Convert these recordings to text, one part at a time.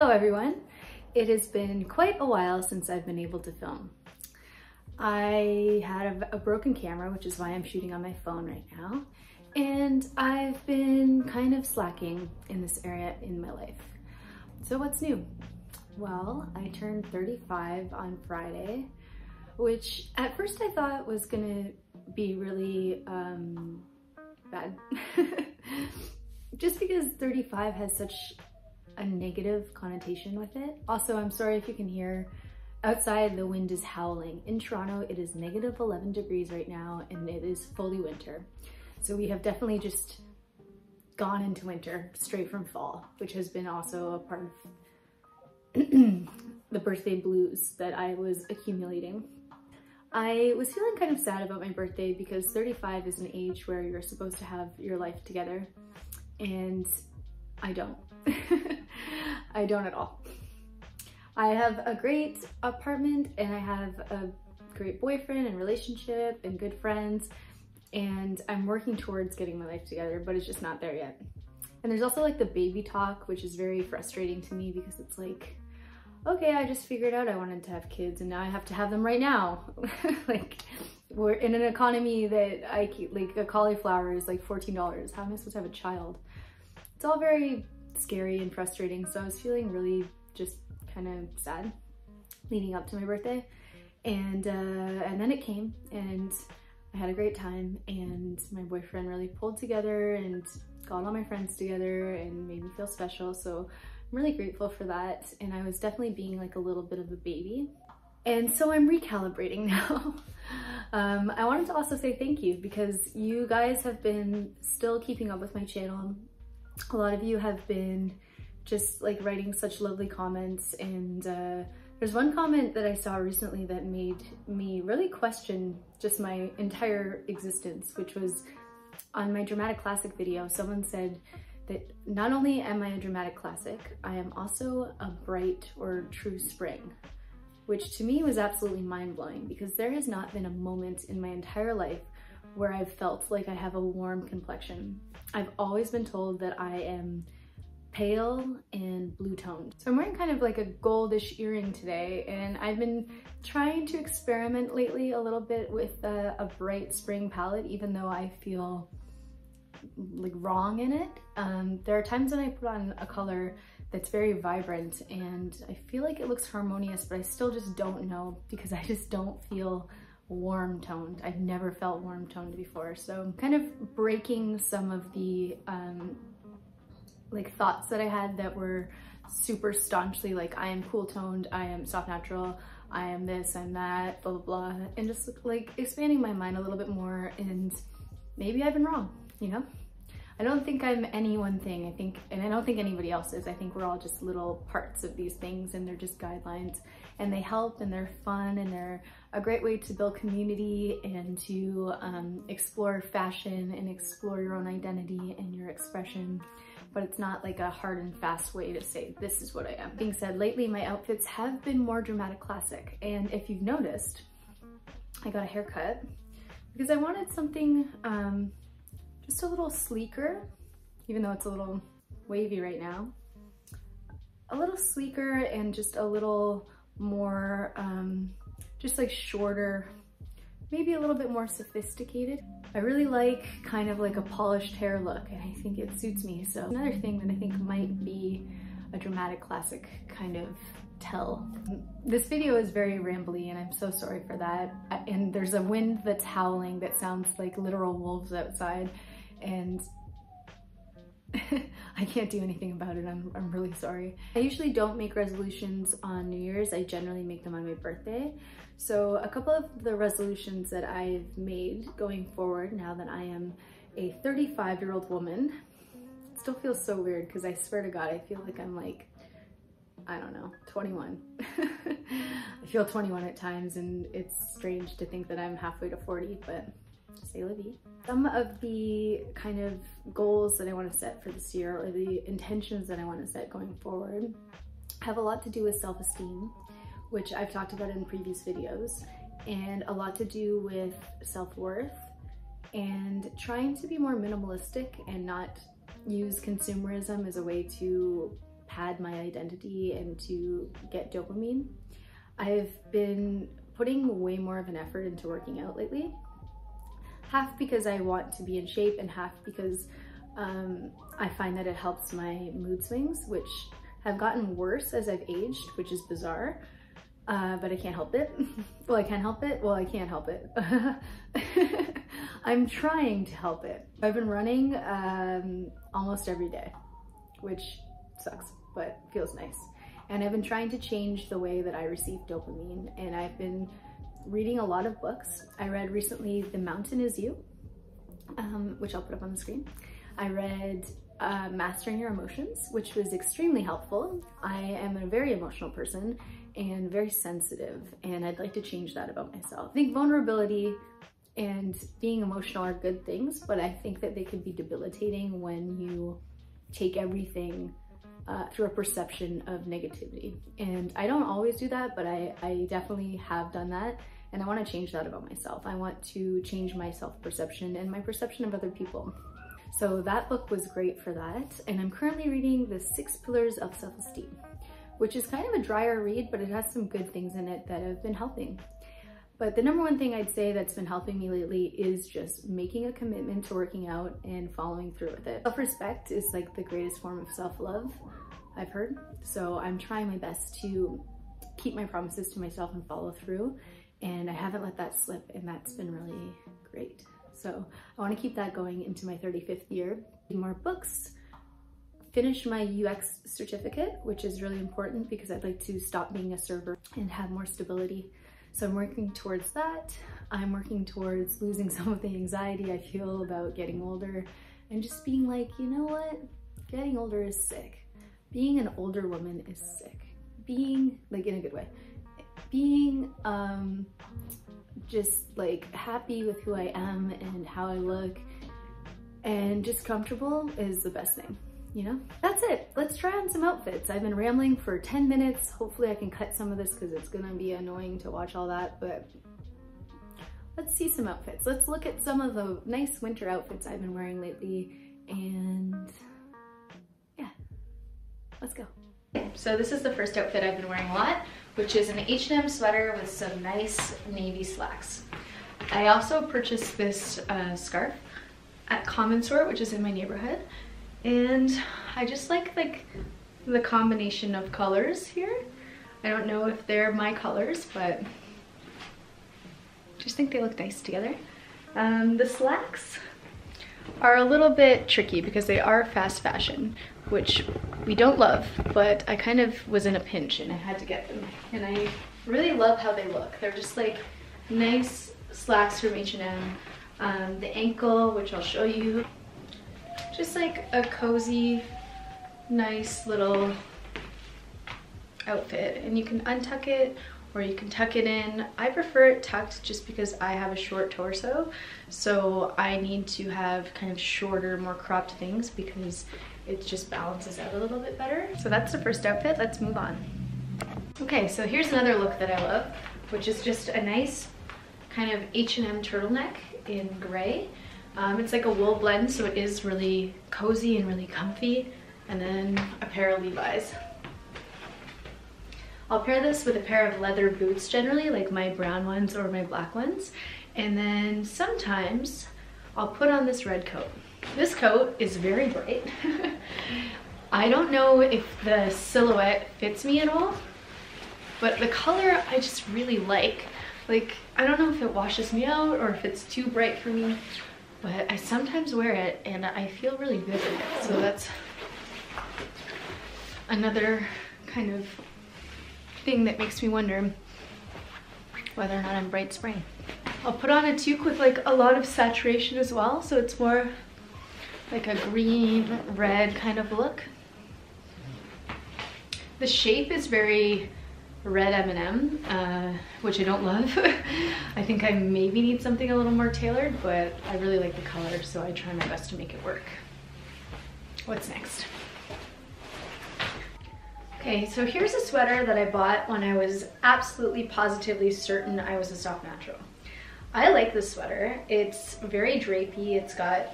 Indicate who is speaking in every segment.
Speaker 1: Hello everyone. It has been quite a while since I've been able to film. I had a, a, broken camera, which is why I'm shooting on my phone right now. And I've been kind of slacking in this area in my life. So what's new? Well, I turned 35 on Friday, which at first I thought was gonna be really um, bad. Just because 35 has such a negative connotation with it. Also, I'm sorry if you can hear outside the wind is howling. In Toronto, it is negative 11 degrees right now and it is fully winter. So we have definitely just gone into winter straight from fall, which has been also a part of the birthday blues that I was accumulating. I was feeling kind of sad about my birthday because 35 is an age where you're supposed to have your life together and I don't. I don't at all. I have a great apartment and I have a great boyfriend and relationship and good friends and I'm working towards getting my life together, but it's just not there yet. And there's also like the baby talk, which is very frustrating to me because it's like, okay, I just figured out I wanted to have kids and now I have to have them right now. like we're in an economy that I keep, like a cauliflower is like $14. How am I supposed to have a child? It's all very scary and frustrating. So I was feeling really just kind of sad leading up to my birthday. And, uh, and then it came and I had a great time and my boyfriend really pulled together and got all my friends together and made me feel special. So I'm really grateful for that. And I was definitely being like a little bit of a baby. And so I'm recalibrating now. um, I wanted to also say thank you because you guys have been still keeping up with my channel. A lot of you have been just like writing such lovely comments and uh, there's one comment that I saw recently that made me really question just my entire existence, which was on my dramatic classic video, someone said that not only am I a dramatic classic, I am also a bright or true spring, which to me was absolutely mind-blowing because there has not been a moment in my entire life where I've felt like I have a warm complexion. I've always been told that I am pale and blue toned. So I'm wearing kind of like a goldish earring today and I've been trying to experiment lately a little bit with a, a bright spring palette even though I feel like wrong in it. Um, there are times when I put on a color that's very vibrant and I feel like it looks harmonious but I still just don't know because I just don't feel warm toned. I've never felt warm toned before. So kind of breaking some of the um, like thoughts that I had that were super staunchly like I am cool toned, I am soft natural, I am this, I'm that, blah, blah, blah. And just like expanding my mind a little bit more and maybe I've been wrong, you know? I don't think I'm any one thing. I think, and I don't think anybody else is. I think we're all just little parts of these things and they're just guidelines and they help and they're fun and they're a great way to build community and to um, explore fashion and explore your own identity and your expression but it's not like a hard and fast way to say this is what I am. Being said, lately my outfits have been more dramatic classic and if you've noticed, I got a haircut because I wanted something um, just a little sleeker, even though it's a little wavy right now. A little sleeker and just a little more, um, just like shorter, maybe a little bit more sophisticated. I really like kind of like a polished hair look and I think it suits me. So another thing that I think might be a dramatic classic kind of tell. This video is very rambly and I'm so sorry for that. And there's a wind that's howling that sounds like literal wolves outside and I can't do anything about it. I'm, I'm really sorry. I usually don't make resolutions on New Year's. I generally make them on my birthday. So a couple of the resolutions that I've made going forward now that I am a 35 year old woman, still feels so weird because I swear to God, I feel like I'm like, I don't know, 21. I feel 21 at times and it's strange to think that I'm halfway to 40, but say. Some of the kind of goals that I want to set for this year or the intentions that I want to set going forward have a lot to do with self-esteem which I've talked about in previous videos, and a lot to do with self-worth and trying to be more minimalistic and not use consumerism as a way to pad my identity and to get dopamine. I've been putting way more of an effort into working out lately. Half because I want to be in shape and half because um, I find that it helps my mood swings, which have gotten worse as I've aged, which is bizarre, uh, but I can't help it. well, I can't help it. Well, I can't help it. I'm trying to help it. I've been running um, almost every day, which sucks, but feels nice. And I've been trying to change the way that I receive dopamine and I've been reading a lot of books. I read recently The Mountain Is You, um, which I'll put up on the screen. I read uh, Mastering Your Emotions, which was extremely helpful. I am a very emotional person and very sensitive, and I'd like to change that about myself. I think vulnerability and being emotional are good things, but I think that they can be debilitating when you take everything uh, through a perception of negativity. And I don't always do that, but I, I definitely have done that. And I want to change that about myself. I want to change my self-perception and my perception of other people. So that book was great for that. And I'm currently reading The Six Pillars of Self-Esteem, which is kind of a drier read, but it has some good things in it that have been helping. But the number one thing I'd say that's been helping me lately is just making a commitment to working out and following through with it. Self-respect is like the greatest form of self-love, I've heard. So I'm trying my best to keep my promises to myself and follow through. And I haven't let that slip and that's been really great. So I wanna keep that going into my 35th year. Read more books, finish my UX certificate, which is really important because I'd like to stop being a server and have more stability so I'm working towards that. I'm working towards losing some of the anxiety I feel about getting older and just being like, you know what? Getting older is sick. Being an older woman is sick. Being, like in a good way, being um, just like happy with who I am and how I look and just comfortable is the best thing you know? That's it. Let's try on some outfits. I've been rambling for 10 minutes. Hopefully I can cut some of this because it's gonna be annoying to watch all that, but let's see some outfits. Let's look at some of the nice winter outfits I've been wearing lately and yeah, let's go. So this is the first outfit I've been wearing a lot, which is an H&M sweater with some nice navy slacks. I also purchased this uh, scarf at Common Store, which is in my neighborhood and I just like like the combination of colors here. I don't know if they're my colors, but just think they look nice together. Um, the slacks are a little bit tricky because they are fast fashion, which we don't love, but I kind of was in a pinch and I had to get them. And I really love how they look. They're just like nice slacks from H&M. Um, the ankle, which I'll show you, just like a cozy, nice little outfit. And you can untuck it or you can tuck it in. I prefer it tucked just because I have a short torso. So I need to have kind of shorter, more cropped things because it just balances out a little bit better. So that's the first outfit, let's move on. Okay, so here's another look that I love, which is just a nice kind of H&M turtleneck in gray. Um, it's like a wool blend, so it is really cozy and really comfy. And then a pair of Levi's. I'll pair this with a pair of leather boots generally, like my brown ones or my black ones. And then sometimes I'll put on this red coat. This coat is very bright. I don't know if the silhouette fits me at all, but the color I just really like. Like, I don't know if it washes me out or if it's too bright for me, but I sometimes wear it and I feel really good in it. So that's another kind of thing that makes me wonder whether or not I'm bright spring. I'll put on a toque with like a lot of saturation as well. So it's more like a green, red kind of look. The shape is very red M&M, uh, which I don't love. I think I maybe need something a little more tailored, but I really like the color, so I try my best to make it work. What's next? Okay, so here's a sweater that I bought when I was absolutely positively certain I was a soft natural. I like this sweater. It's very drapey. It's got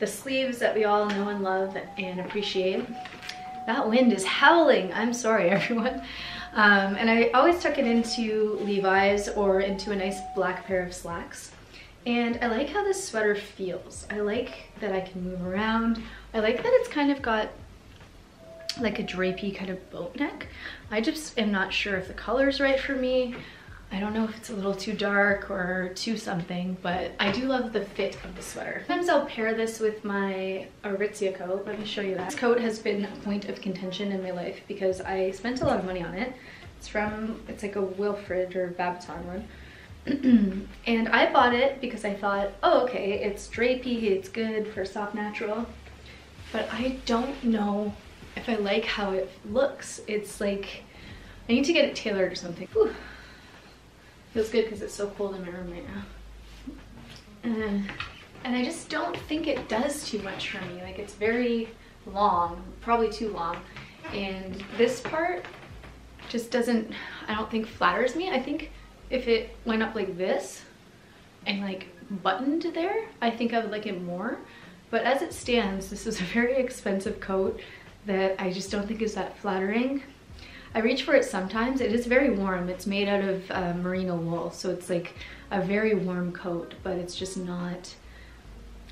Speaker 1: the sleeves that we all know and love and appreciate. that wind is howling. I'm sorry, everyone. Um, and I always tuck it into Levi's or into a nice black pair of slacks. And I like how this sweater feels. I like that I can move around. I like that it's kind of got like a drapey kind of boat neck. I just am not sure if the color's right for me. I don't know if it's a little too dark or too something, but I do love the fit of the sweater. Sometimes I'll pair this with my Aritzia coat. Let me show you that. This coat has been a point of contention in my life because I spent a lot of money on it. It's from, it's like a Wilfred or Babaton one. and I bought it because I thought, oh, okay, it's drapey, it's good for soft natural. But I don't know if I like how it looks. It's like, I need to get it tailored or something. Whew. Feels good because it's so cold in my room right now. Uh, and I just don't think it does too much for me. Like it's very long, probably too long. And this part just doesn't, I don't think flatters me. I think if it went up like this and like buttoned there, I think I would like it more. But as it stands, this is a very expensive coat that I just don't think is that flattering. I reach for it sometimes. It is very warm. It's made out of uh, merino wool, so it's like a very warm coat, but it's just not,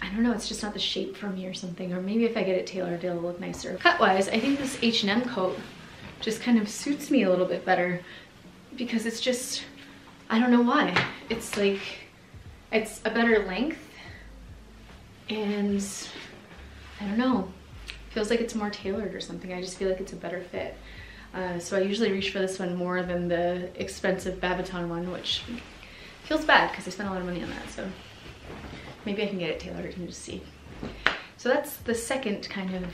Speaker 1: I don't know, it's just not the shape for me or something. Or maybe if I get it tailored, it'll look nicer. Cut-wise, I think this H&M coat just kind of suits me a little bit better because it's just, I don't know why. It's like, it's a better length and I don't know, feels like it's more tailored or something. I just feel like it's a better fit. Uh, so I usually reach for this one more than the expensive Babaton one, which feels bad because I spent a lot of money on that. So maybe I can get it tailored and just see. So that's the second kind of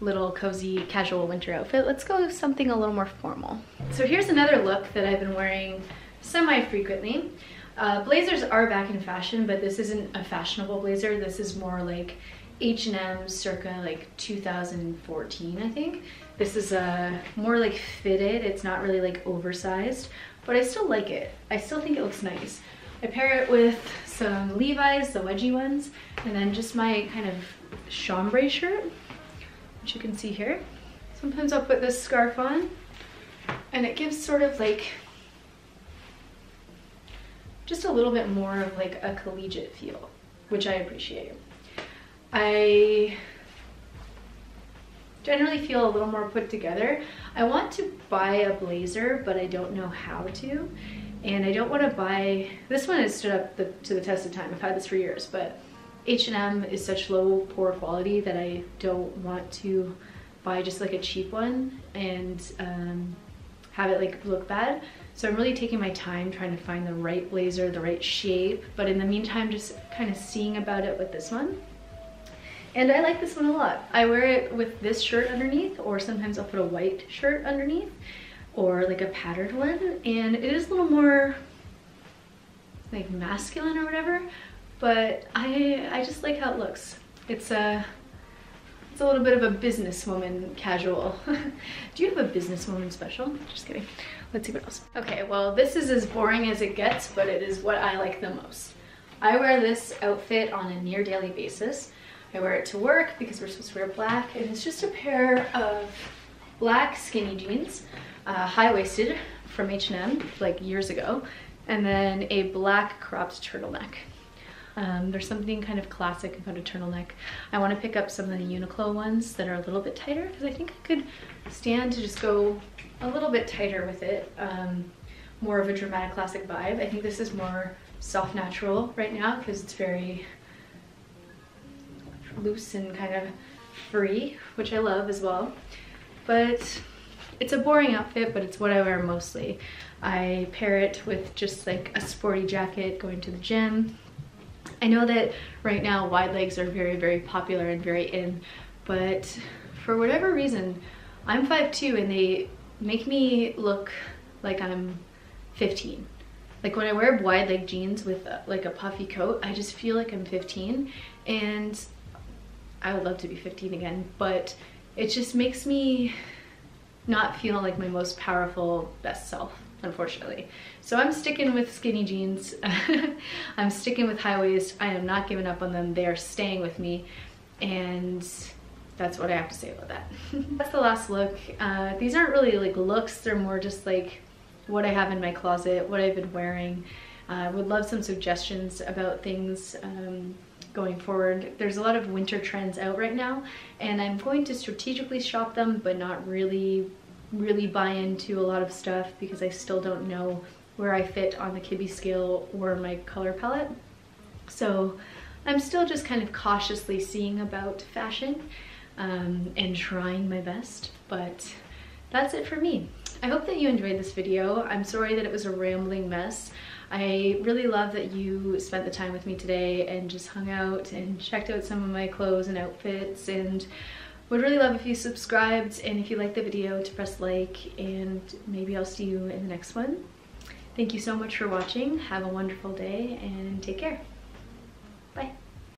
Speaker 1: little cozy casual winter outfit. Let's go with something a little more formal. So here's another look that I've been wearing semi-frequently. Uh, blazers are back in fashion, but this isn't a fashionable blazer. This is more like H&M circa like 2014, I think. This is a uh, more like fitted. It's not really like oversized, but I still like it. I still think it looks nice. I pair it with some Levi's, the wedgie ones, and then just my kind of chambray shirt, which you can see here. Sometimes I'll put this scarf on and it gives sort of like just a little bit more of like a collegiate feel, which I appreciate. I generally feel a little more put together. I want to buy a blazer, but I don't know how to. And I don't want to buy, this one has stood up the, to the test of time. I've had this for years, but H&M is such low, poor quality that I don't want to buy just like a cheap one and um, have it like look bad. So I'm really taking my time trying to find the right blazer, the right shape, but in the meantime, just kind of seeing about it with this one. And I like this one a lot. I wear it with this shirt underneath, or sometimes I'll put a white shirt underneath, or like a patterned one. And it is a little more like masculine or whatever, but I, I just like how it looks. It's a, it's a little bit of a businesswoman casual. Do you have a businesswoman special? Just kidding. Let's see what else. Okay, well this is as boring as it gets, but it is what I like the most. I wear this outfit on a near daily basis. I wear it to work because we're supposed to wear black and it's just a pair of black skinny jeans, uh, high-waisted from H&M like years ago, and then a black cropped turtleneck. Um, there's something kind of classic about a turtleneck. I want to pick up some of the Uniqlo ones that are a little bit tighter because I think I could stand to just go a little bit tighter with it. Um, more of a dramatic classic vibe. I think this is more soft natural right now because it's very loose and kind of free, which I love as well. But it's a boring outfit, but it's what I wear mostly. I pair it with just like a sporty jacket going to the gym. I know that right now wide legs are very, very popular and very in, but for whatever reason, I'm 5'2", and they make me look like I'm 15. Like when I wear wide leg jeans with a, like a puffy coat, I just feel like I'm 15. And I would love to be 15 again, but it just makes me not feel like my most powerful best self, unfortunately. So I'm sticking with skinny jeans. I'm sticking with high waist. I am not giving up on them. They are staying with me. And that's what I have to say about that. that's the last look. Uh, these aren't really like looks, they're more just like what I have in my closet, what I've been wearing. Uh, I uh, would love some suggestions about things um, going forward. There's a lot of winter trends out right now and I'm going to strategically shop them but not really really buy into a lot of stuff because I still don't know where I fit on the Kibbe scale or my color palette. So I'm still just kind of cautiously seeing about fashion um, and trying my best, but that's it for me. I hope that you enjoyed this video. I'm sorry that it was a rambling mess. I really love that you spent the time with me today and just hung out and checked out some of my clothes and outfits and would really love if you subscribed and if you liked the video to press like and maybe I'll see you in the next one. Thank you so much for watching. Have a wonderful day and take care.